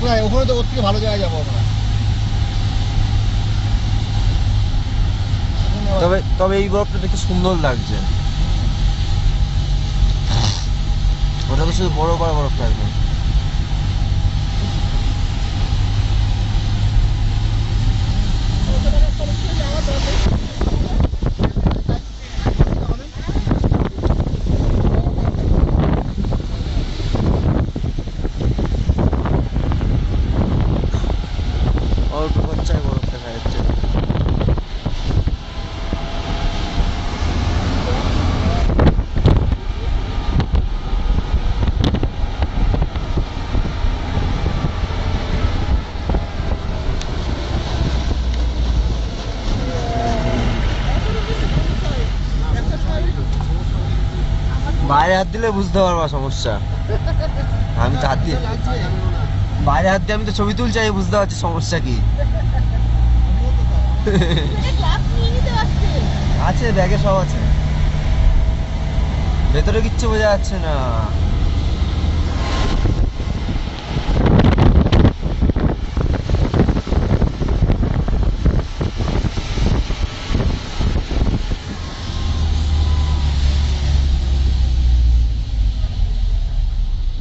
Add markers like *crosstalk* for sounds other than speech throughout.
কোথায় ওখানে তো ওর থেকে ভালো জায়গায় যাব আমরা। তবে তবে এই বরফটা দেখে সুন্দর লাগছে। ওটা তো শুধু বড় বড় বরফ থাকবে খরচায় বরফ দেখা যাচ্ছে বাইরে হাত দিলে বুঝতে পারবা সমস্যা। আমি তো হাত দিয়ে বাইরে হাত দিয়ে আমি তো ছবি তুলছি, আমি বুঝতে পারছি সমস্যা কি। আছে, ব্যাগে সব আছে। ভেতরে কিচ্ছু বোঝা যাচ্ছে না।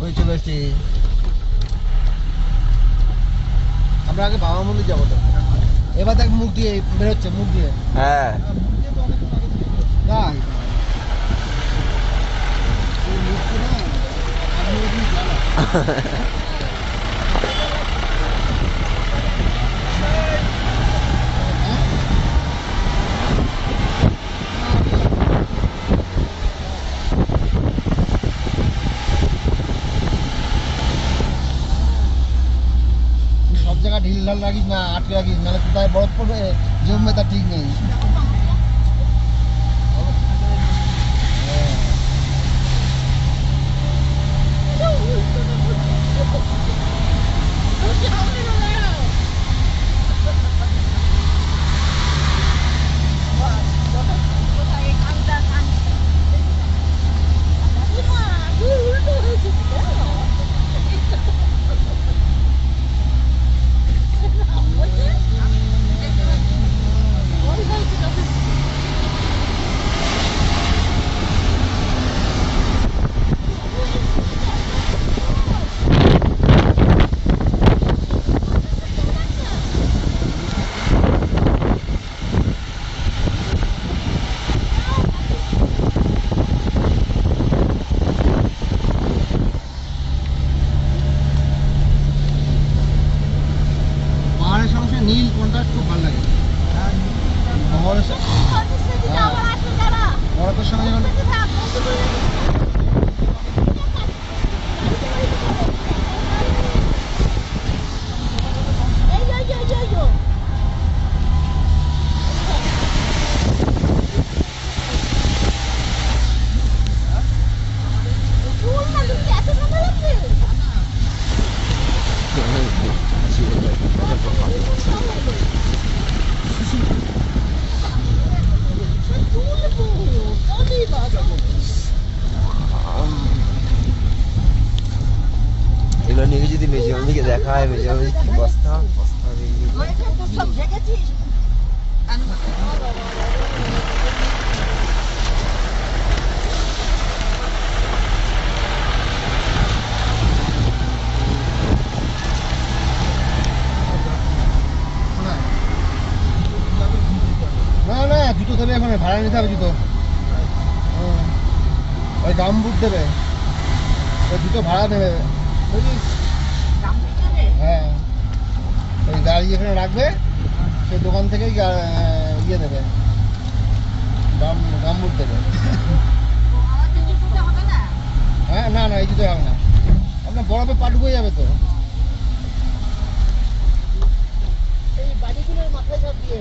ওই চলে আমরা আগে বাবা মন্দির যাব তো। এবার দেখ মুখ দিয়ে বেরোচ্ছে মুখ দিয়ে। হ্যাঁ। তাই? মুখটা না, *laughs* আমি ওদিন গেলাম। তুই সব জায়গায় ঢিল ঢাল রাখিস না আটকে রাখিস নাহলে কোথায় বরফ মেজে অমিকে দেখা হয় মেজে অমি কি বস্তা বস্তা ভাড়া নিতে হবে জুতো। ওই দাম বুট দেবে। জুতো ভাড়া দেবে বুঝিস হ্যাঁ। ওই গাড়ি যেখানে রাখবে সেই দোকান থেকেই ইয়ে দেবে। দাম দাম বুট দেবে। হ্যাঁ না না, এই জুতো হবে না। আপনার বরফে পা ডুবে যাবে তো। এই বাড়িগুলোর মাথায় সব দিয়ে